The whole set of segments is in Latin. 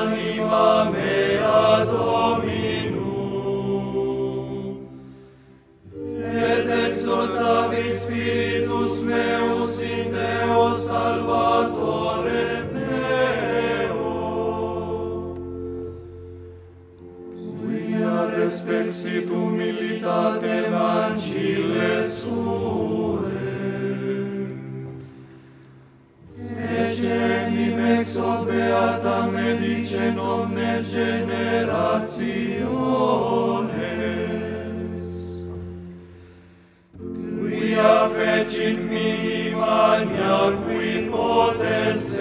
anima mea Dominum. Et exultavit spiritus meus in Deo Salvatore meo. Quia respexit humilitate mancile sue, Ipso beata medice nomne generationes. Quia fecit mihi mania qui potens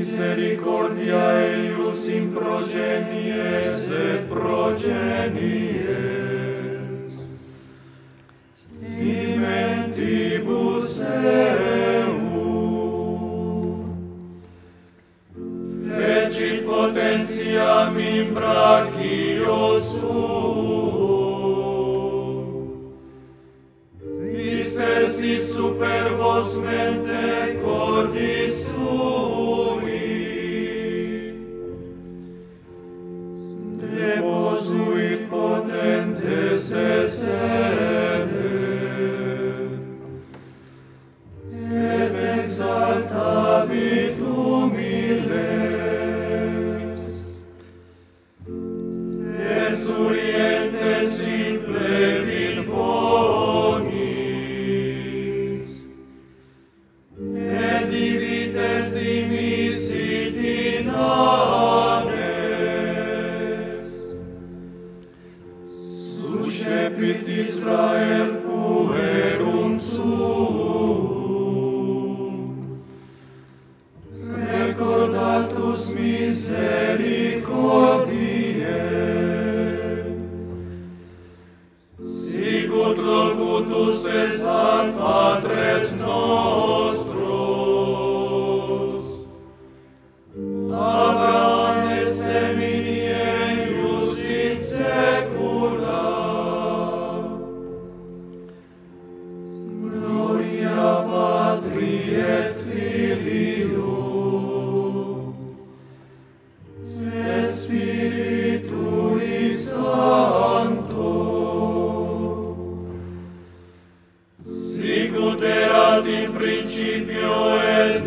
misericordia eius in progenies et progenies. Dimentibus eum, fecit potentiam in brachio suo, sit superbos mente cordis sui. De vos uit potentes sede, et exaltavit humiles, desurientes in Vit Israel puerum sum. Recordatus misericordiae. Sicut locutus es ad patres nos, Sancto. Sicut erat in principio et